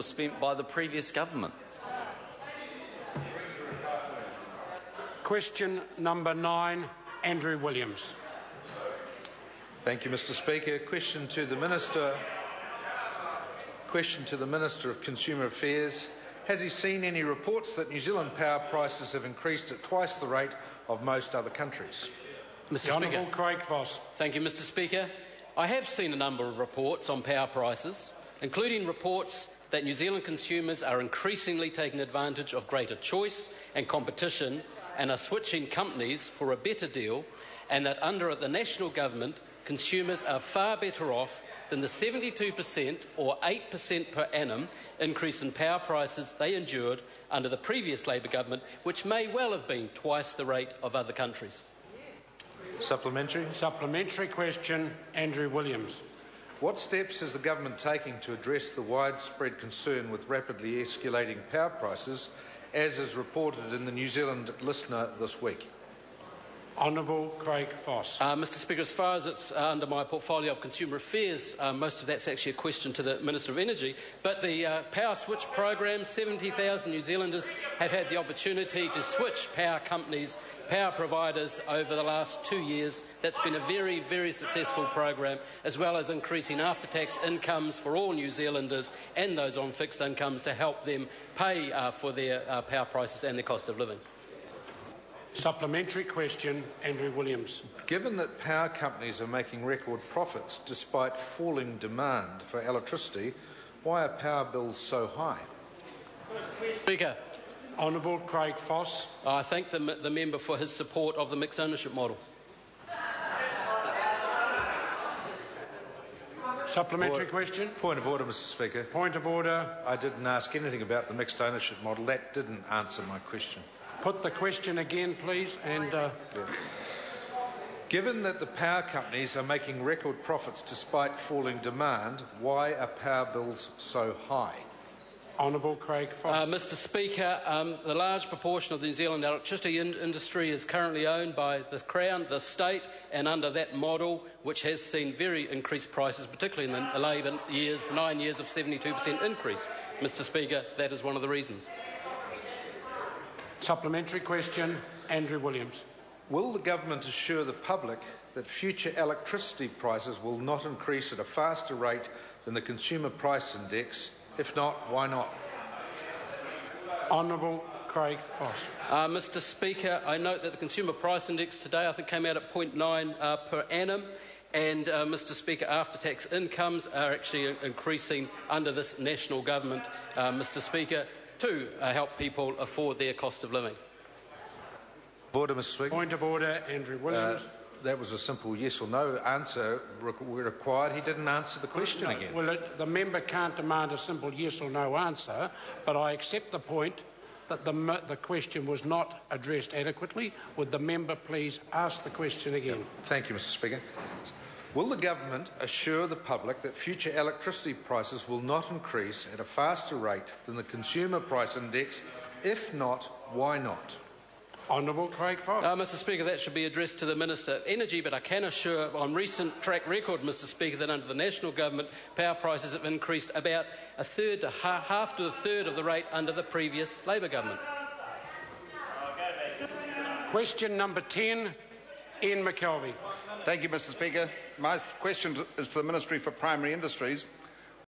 spent by the previous government. Question number nine, Andrew Williams. Thank you, Mr. Speaker. Question to the Minister. Question to the Minister of Consumer Affairs. Has he seen any reports that New Zealand power prices have increased at twice the rate of most other countries? The Mr. Honourable Speaker. Craig Foss. Thank you, Mr. Speaker. I have seen a number of reports on power prices, including reports that New Zealand consumers are increasingly taking advantage of greater choice and competition and are switching companies for a better deal, and that under the national government, consumers are far better off than the 72% or 8% per annum increase in power prices they endured under the previous Labor government, which may well have been twice the rate of other countries. Supplementary. Supplementary question, Andrew Williams. What steps is the government taking to address the widespread concern with rapidly escalating power prices, as is reported in the New Zealand Listener this week? Honourable Craig Foss. Uh, Mr. Speaker, as far as it's uh, under my portfolio of consumer affairs, uh, most of that's actually a question to the Minister of Energy. But the uh, Power Switch program, 70,000 New Zealanders have had the opportunity to switch power companies, power providers over the last two years. That's been a very, very successful program, as well as increasing after-tax incomes for all New Zealanders and those on fixed incomes to help them pay uh, for their uh, power prices and their cost of living. Supplementary question, Andrew Williams. Given that power companies are making record profits despite falling demand for electricity, why are power bills so high? Speaker, Honourable Craig Foss. I thank the, the member for his support of the mixed ownership model. Supplementary Point- question. Point of order, Mr. Speaker. Point of order. I didn't ask anything about the mixed ownership model. That didn't answer my question. Put the question again, please, and uh, Given that the power companies are making record profits despite falling demand, why are power bills so high? Honourable Craig Uh, Mr. Speaker, um, the large proportion of the New Zealand electricity in- industry is currently owned by the Crown, the state, and under that model, which has seen very increased prices, particularly in the Labor years, the nine years of 72% increase. Mr. Speaker, that is one of the reasons. Supplementary question, Andrew Williams. Will the government assure the public that future electricity prices will not increase at a faster rate than the Consumer Price Index? If not, why not? Honourable Craig Foss. Uh, Mr. Speaker, I note that the Consumer Price Index today, I think, came out at 0.9 uh, per annum. And, uh, Mr. Speaker, after tax incomes are actually increasing under this national government, uh, Mr. Speaker, to uh, help people afford their cost of living. Order, Mr. Speaker. Point of order, Andrew Williams. Uh, that was a simple yes or no answer re- required. He didn't answer the question again. Well, it, the member can't demand a simple yes or no answer, but I accept the point that the, the question was not addressed adequately. Would the member please ask the question again? Thank you, Mr. Speaker. Will the government assure the public that future electricity prices will not increase at a faster rate than the Consumer Price Index? If not, why not? Honourable Craig Foss. Uh, Mr. Speaker, that should be addressed to the Minister of Energy, but I can assure on recent track record, Mr. Speaker, that under the national government, power prices have increased about a third to ha- half to a third of the rate under the previous Labor government. Question number 10, Ian McKelvie. Thank you, Mr. Speaker. My question is to the Ministry for Primary Industries.